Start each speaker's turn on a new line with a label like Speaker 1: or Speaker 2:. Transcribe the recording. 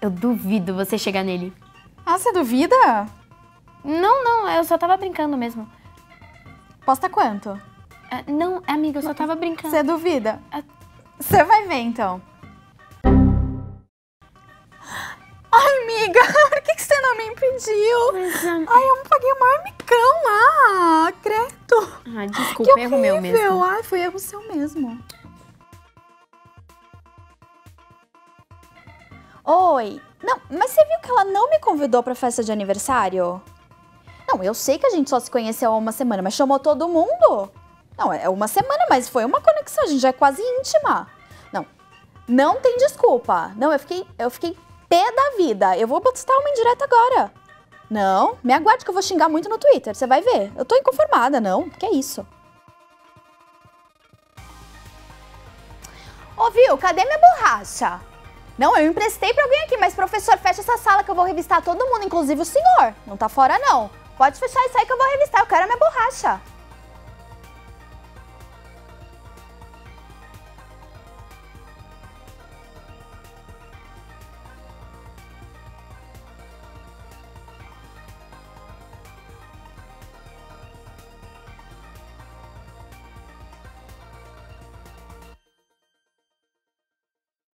Speaker 1: Eu duvido você chegar nele.
Speaker 2: Ah, você duvida?
Speaker 1: Não, não, eu só tava brincando mesmo.
Speaker 2: Posta quanto?
Speaker 1: Ah, não, amiga, eu só tava brincando.
Speaker 2: Você duvida?
Speaker 1: Ah.
Speaker 2: Você vai ver, então. Ai, amiga, por que, que você não me impediu?
Speaker 1: Mas, ah,
Speaker 2: Ai, eu paguei o maior micão lá, credo.
Speaker 1: ah,
Speaker 2: Que
Speaker 1: desculpa, erro meu mesmo.
Speaker 2: Ai, foi erro seu mesmo. Oi. Não, mas você viu que ela não me convidou pra festa de aniversário? Não, eu sei que a gente só se conheceu há uma semana, mas chamou todo mundo. Não, é uma semana, mas foi uma conexão, a gente já é quase íntima. Não, não tem desculpa. Não, eu fiquei, eu fiquei pé da vida. Eu vou postar uma indireta agora. Não, me aguarde que eu vou xingar muito no Twitter, você vai ver. Eu tô inconformada, não. Que é isso? Ô, viu, cadê minha borracha? Não, eu emprestei pra alguém aqui, mas professor, fecha essa sala que eu vou revistar todo mundo, inclusive o senhor. Não tá fora, não. Pode fechar isso aí que eu vou revistar, eu quero a minha borracha.